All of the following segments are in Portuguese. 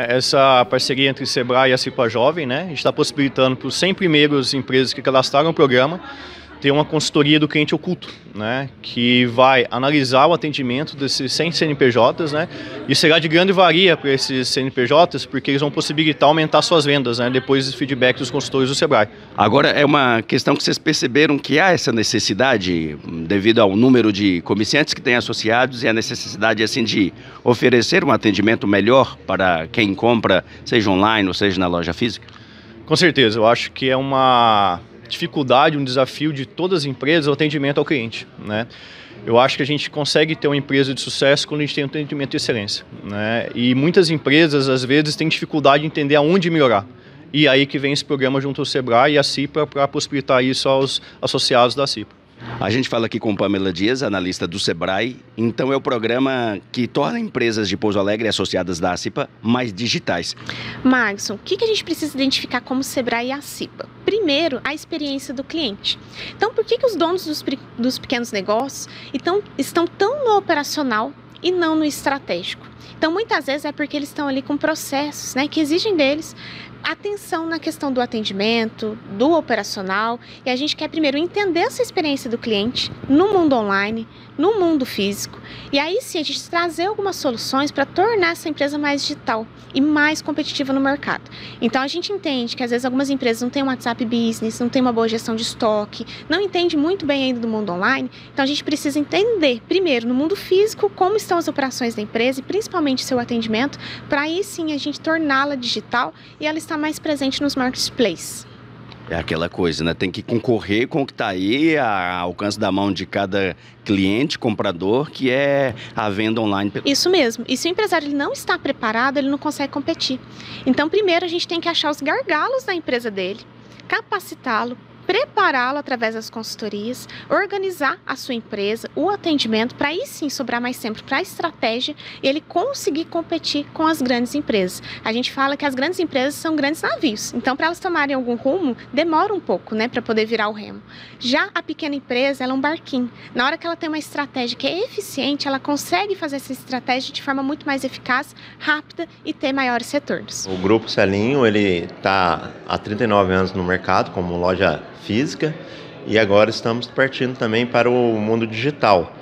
Essa parceria entre Sebrae e a Cipa Jovem, né? Está possibilitando para os 100 primeiros empresas que cadastraram o programa ter uma consultoria do cliente oculto, né, que vai analisar o atendimento desses 100 CNPJs, né, e será de grande varia para esses CNPJs, porque eles vão possibilitar aumentar suas vendas, né, depois dos feedbacks dos consultores do Sebrae. Agora, é uma questão que vocês perceberam que há essa necessidade, devido ao número de comerciantes que têm associados e a necessidade, assim, de oferecer um atendimento melhor para quem compra, seja online ou seja na loja física? Com certeza, eu acho que é uma dificuldade, um desafio de todas as empresas é o atendimento ao cliente, né? Eu acho que a gente consegue ter uma empresa de sucesso quando a gente tem um atendimento de excelência, né? E muitas empresas às vezes têm dificuldade de entender aonde melhorar. E aí que vem esse programa junto ao Sebrae e a CIPA para possibilitar isso aos associados da CIPA. A gente fala aqui com Pamela Dias, analista do Sebrae. Então é o programa que torna empresas de Pouso Alegre associadas da ACIPA mais digitais. Magson, o que a gente precisa identificar como Sebrae e ACIPA? Primeiro, a experiência do cliente. Então, por que, que os donos dos, dos pequenos negócios estão, estão tão no operacional e não no estratégico? Então, muitas vezes é porque eles estão ali com processos né, que exigem deles atenção na questão do atendimento, do operacional, e a gente quer primeiro entender essa experiência do cliente no mundo online, no mundo físico, e aí sim a gente trazer algumas soluções para tornar essa empresa mais digital e mais competitiva no mercado. Então a gente entende que às vezes algumas empresas não têm um WhatsApp Business, não têm uma boa gestão de estoque, não entende muito bem ainda do mundo online, então a gente precisa entender primeiro no mundo físico como estão as operações da empresa e principalmente seu atendimento, para aí sim a gente torná-la digital e ela estar mais presente nos marketplaces. É aquela coisa, né? Tem que concorrer com o que está aí, a alcance da mão de cada cliente, comprador, que é a venda online. Isso mesmo. E se o empresário ele não está preparado, ele não consegue competir. Então, primeiro, a gente tem que achar os gargalos da empresa dele, capacitá-lo, prepará-lo através das consultorias, organizar a sua empresa, o atendimento, para aí sim sobrar mais tempo para a estratégia e ele conseguir competir com as grandes empresas. A gente fala que as grandes empresas são grandes navios, então para elas tomarem algum rumo, demora um pouco, né, para poder virar o remo. Já a pequena empresa, ela é um barquinho. Na hora que ela tem uma estratégia que é eficiente, ela consegue fazer essa estratégia de forma muito mais eficaz, rápida e ter maiores retornos. O Grupo Celinho, ele está há 39 anos no mercado como loja física e agora estamos partindo também para o mundo digital,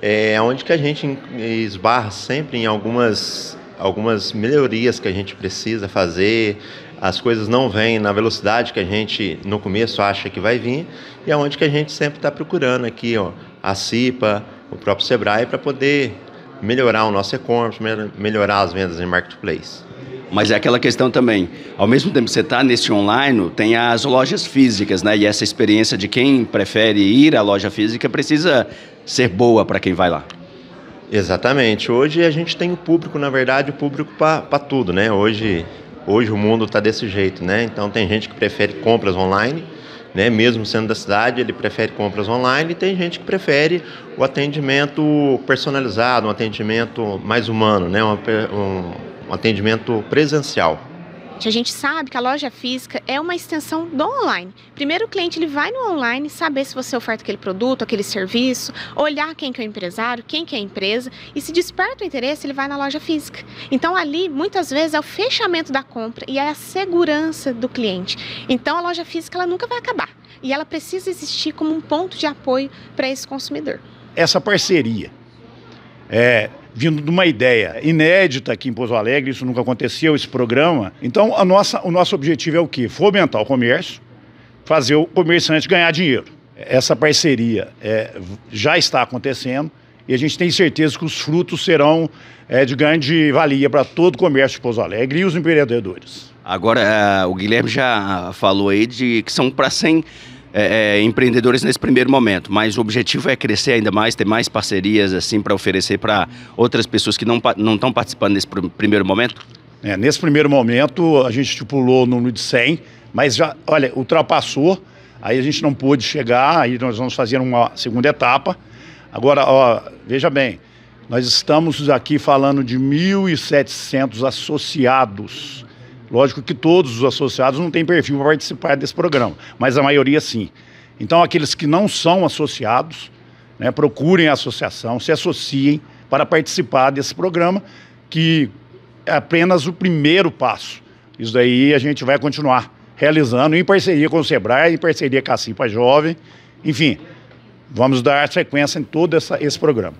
é onde que a gente esbarra sempre em algumas algumas melhorias que a gente precisa fazer, as coisas não vêm na velocidade que a gente no começo acha que vai vir e é onde que a gente sempre está procurando aqui, ó, a CIPA, o próprio Sebrae para poder melhorar o nosso e-commerce, melhorar as vendas em marketplace. Mas é aquela questão também, ao mesmo tempo que você está nesse online, tem as lojas físicas, né? E essa experiência de quem prefere ir à loja física precisa ser boa para quem vai lá. Exatamente. Hoje a gente tem o público, na verdade, o público para tudo, né? Hoje, hoje o mundo está desse jeito, né? Então tem gente que prefere compras online, né? Mesmo sendo da cidade, ele prefere compras online e tem gente que prefere o atendimento personalizado, um atendimento mais humano, né? Um, um um atendimento presencial. A gente sabe que a loja física é uma extensão do online. Primeiro o cliente ele vai no online saber se você oferta aquele produto, aquele serviço, olhar quem que é o empresário, quem que é a empresa e se desperta o interesse ele vai na loja física. Então ali muitas vezes é o fechamento da compra e é a segurança do cliente. Então a loja física ela nunca vai acabar e ela precisa existir como um ponto de apoio para esse consumidor. Essa parceria é, vindo de uma ideia inédita aqui em Pouso Alegre, isso nunca aconteceu, esse programa. Então, a nossa, o nosso objetivo é o quê? Fomentar o comércio, fazer o comerciante ganhar dinheiro. Essa parceria é, já está acontecendo e a gente tem certeza que os frutos serão é, de grande valia para todo o comércio de Pouso Alegre e os empreendedores. Agora, uh, o Guilherme já falou aí de que são para 100 é, é, empreendedores nesse primeiro momento, mas o objetivo é crescer ainda mais, ter mais parcerias assim para oferecer para outras pessoas que não não estão participando nesse pr primeiro momento? É, nesse primeiro momento a gente estipulou o número de 100, mas já, olha, ultrapassou, aí a gente não pôde chegar, aí nós vamos fazer uma segunda etapa. Agora, ó, veja bem, nós estamos aqui falando de 1.700 associados Lógico que todos os associados não têm perfil para participar desse programa, mas a maioria sim. Então, aqueles que não são associados, né, procurem a associação, se associem para participar desse programa, que é apenas o primeiro passo. Isso daí a gente vai continuar realizando em parceria com o Sebrae, em parceria com a Cipa Jovem. Enfim, vamos dar sequência em todo essa, esse programa.